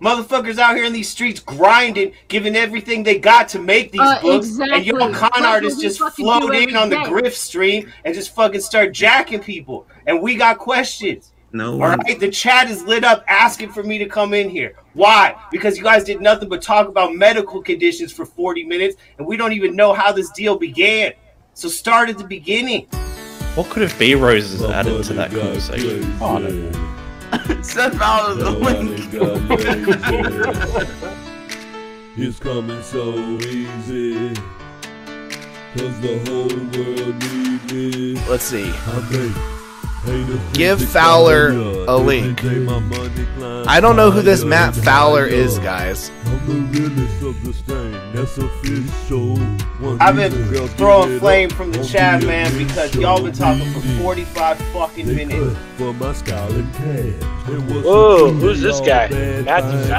Motherfuckers out here in these streets grinding, giving everything they got to make these Uh, books, exactly. and your con what artists just fucking float in every on the day. grift stream and just fucking start jacking people. And we got questions. No All one. right, the chat is lit up asking for me to come in here. Why? Because you guys did nothing but talk about medical conditions for 40 minutes, and we don't even know how this deal began. So start at the beginning. What could have B roses added to that conversation? Oh, no. Seth out of the link. It's coming so easy. Cause the whole world need me. Let's see. Give Fowler a link. day my money climbs I don't know who this Matt Fowler is, guys. I'm the realest of the stain, that's official. One I've been throwing flame from the chat, the man, elite because y'all been talking for 45 fucking They minutes. for my scarlet cash. Whoa, who's this all guy? bad Matthew fine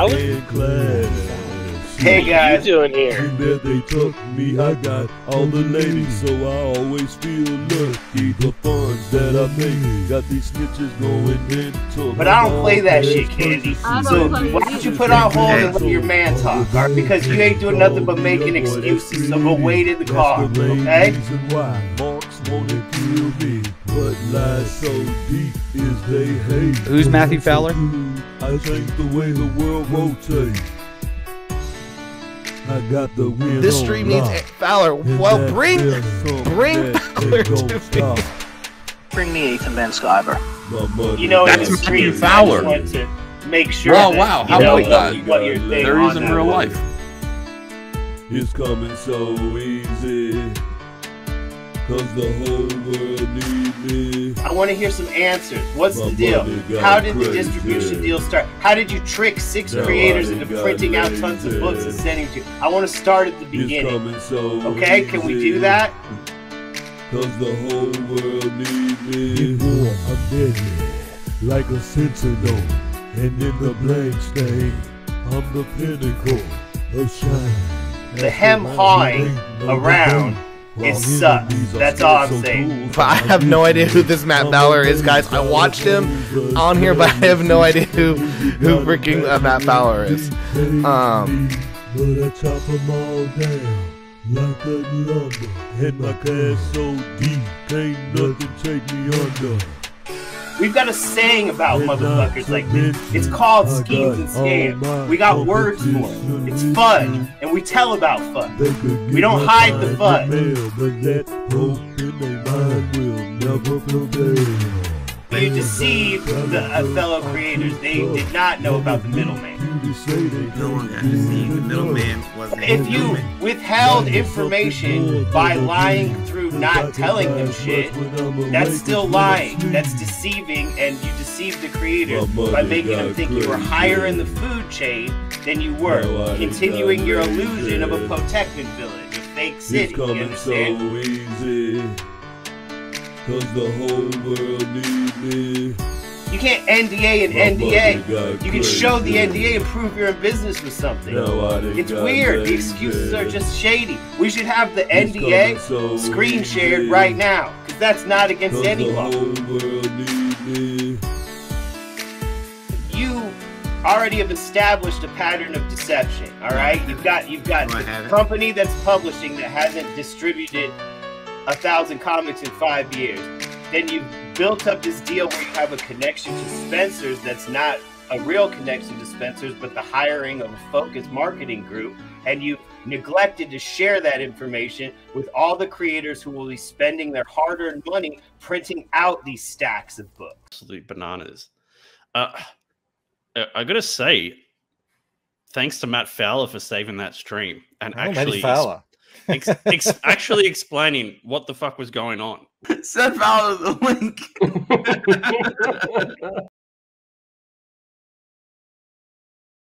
Fowler? and class. Hey, What guys. you doing here? And that they took me, I got all the ladies, so I always feel lucky. The funds that I make got these snitches going into. But I don't play that shit, Candy. So why don't you put on hold and let your man talk, all right? Because you ain't doing nothing but making excuses. So go wait in the car, okay? Why Marks wanna kill me, but lies so deep is they hate. Who's Matthew Fowler? I change the way the world rotates. I got the wind This stream needs lock, Fowler. Well, bring there's bring Fowler to gonna me. stop. Bring me Ethan Van Sciver. You know, in That's the Matthew streets, Fowler. want to make sure Oh, that, wow, how about that? what, what your thing There on is in real life. It's coming so easy. Cause the whole world need me. I want to hear some answers. What's My the deal? How did the distribution deal start? How did you trick six Now creators into got printing out tons of books and sending to? I want to start at the beginning. so Okay, can we do that? Cause the whole world need me. Before I'm deadly, like a sentinel. And in the blank stain, I'm the pinnacle of shine. The hem hawing around it sucks. That's all I'm saying. But I have no idea who this Matt Fowler is, guys. I watched him on here, but I have no idea who who freaking uh, Matt Fowler is. Um, But I chop them all down like a lumber. And my cash so deep, can't nothing take me under. We've got a saying about motherfuckers like this. It's called schemes and scams. We got words for it. It's fun, and we tell about fun. We don't hide the fun. You deceived the uh, fellow creators. They did not know about the middleman. You say they No one got to see the middleman wasn't If you withheld information by lying through not telling them shit, that's still lying. That's deceiving, and you deceived the creators by making them think you were higher in the food chain than you were, continuing your illusion of a Potemkin village, a fake city. It's You coming so understand? Easy. Cause the whole world need me. You can't NDA and My NDA. You can show the. NDA and prove you're in business with something. Now I done It's got weird. The excuses are just shady. We should have the It's NDA so screen shared easy. right now, because that's not against Cause any the law. whole world need me. You already have established a pattern of deception. All right, you've got you've got Do I the it? company that's publishing that hasn't distributed a thousand comics in five years. Then you've built up this deal where you have a connection to Spencer's that's not a real connection to Spencer's, but the hiring of a focused marketing group, and you've neglected to share that information with all the creators who will be spending their hard-earned money printing out these stacks of books. absolute bananas. Uh, I- I gotta say, thanks to Matt Fowler for saving that stream and Oh, Matty actually Fowler. Ex- ex- actually explaining what the fuck was going on. Seth out the link.